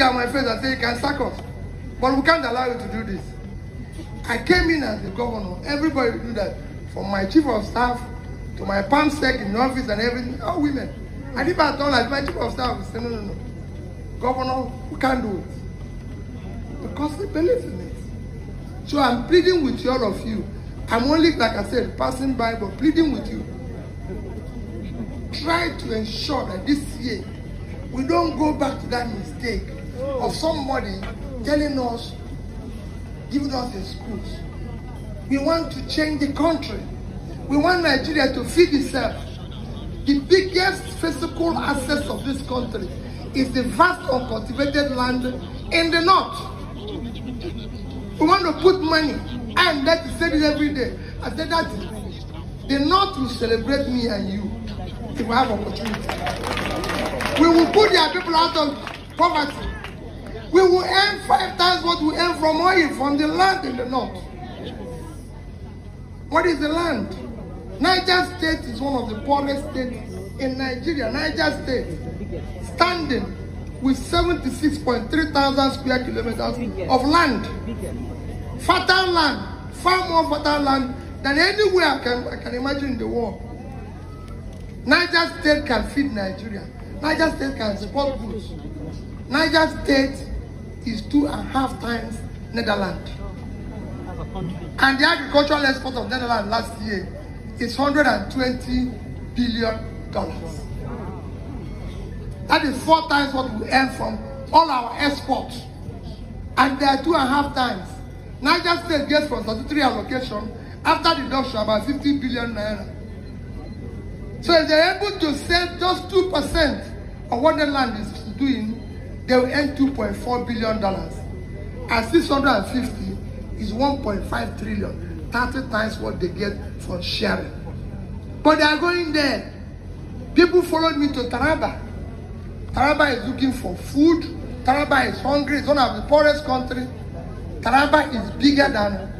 at my face and say, you can sack us. But we can't allow you to do this. I came in as the governor. Everybody do that. From my chief of staff to my perm sec in the office and everything. All women. And if I don't like my chief of staff, say, no, no, no. Governor, we can't do it. Because they believe in it. So I'm pleading with all of you. I'm only, like I said, passing by, but pleading with you. Try to ensure that this year we don't go back to that mistake of somebody telling us, giving us excuse. We want to change the country. We want Nigeria to feed itself. The biggest physical assets of this country is the vast uncultivated land in the north. We want to put money, and that is said it every day. I said that the north will celebrate me and you if we have opportunity. We will put their people out of poverty. We will earn five times what we earn from oil from the land in the north. What is the land? Niger State is one of the poorest states in Nigeria. Niger State, standing with 76.3 thousand square kilometers of land. Fertile land, far more fertile land than anywhere I can, I can imagine in the world. Niger State can feed Nigeria. Niger State can support goods. Niger State is two and a half times Netherlands. And the agricultural export of Netherlands last year is 120 billion dollars. That is four times what we earn from all our exports. And they are two and a half times. Niger State gets from statutory allocation after deduction about 50 billion naira. So if they're able to sell just 2% of what the land is doing, they will earn $2.4 billion. And 650 is 1.5 trillion, 30 times what they get from sharing. But they are going there. People followed me to Taraba. Taraba is looking for food. Taraba is hungry. It's one of the poorest countries. Taraba is bigger than